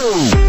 Woo!